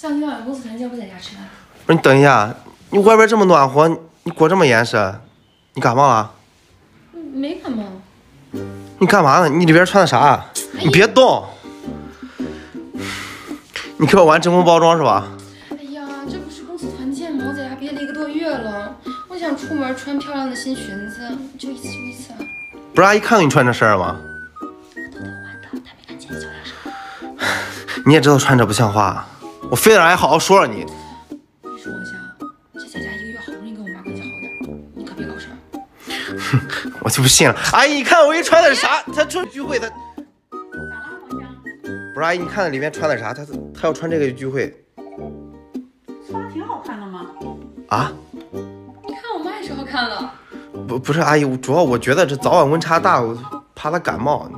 像今晚公司团建不在家吃饭？不是你等一下，你外边这么暖和，你裹这么严实，你感冒了？没感冒。你干嘛呢？你里边穿的啥？你别动！你给我玩真空包装是吧？哎呀，这不是公司团建吗？我在家憋了一个多月了，我想出门穿漂亮的新裙子，就一次就一次。不是阿姨看到你穿这身了吗？偷偷换的，她没看见，脚丫上。你也知道穿着不像话，我非得让阿姨好好说说你。你说王香，这在家一个月，好不容易跟我妈关系好点，你可别搞事儿。我就不信了，阿姨，你看我一穿的啥？她出去聚会，她咋了，王香？不是阿姨，你看里面穿的啥？她她要穿这个聚会穿的挺好看的吗。啊？你看我妈也是好看了。不不是阿姨，我主要我觉得这早晚温差大，我怕她感冒。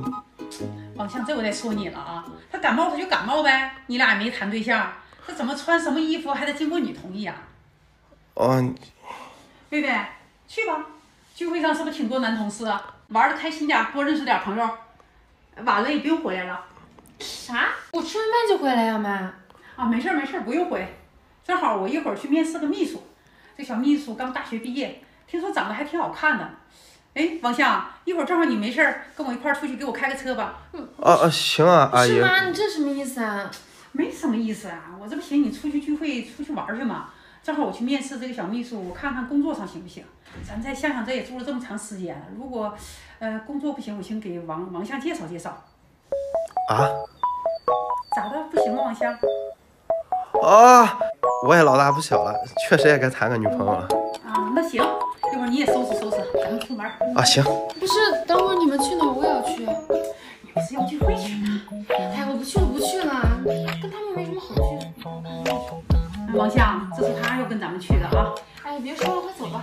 王香，这我得说你了啊，她感冒她就感冒呗，你俩也没谈对象，他怎么穿什么衣服还得经过你同意啊？哦，贝贝，去吧，聚会上是不是挺多男同事啊？玩的开心点，多认识点朋友。晚了也不用回来了啥？我吃完饭就回来呀，妈。啊，没事儿没事儿，不用回。正好我一会儿去面试个秘书，这小秘书刚大学毕业，听说长得还挺好看的。哎，王向，一会儿正好你没事儿，跟我一块儿出去给我开个车吧。嗯啊啊，行啊，阿姨是。妈，你这什么意思啊？没什么意思啊，我这不寻你出去聚会、出去玩去嘛。正好我去面试这个小秘书，我看看工作上行不行。咱再想想，这也住了这么长时间了，如果呃工作不行，我先给王王香介绍介绍。啊咋的？不行吗，王香？啊！我也老大不小了，确实也该谈个女朋友了啊，那行，一会儿你也收拾收拾，咱们出门。啊！行，不是，等会儿你们去哪儿，我也要去。你不是要聚会去吗？哎，我不去了，不去了，没什么好去的。王相，这是他要跟咱们去的啊。哎，别说了，快走吧。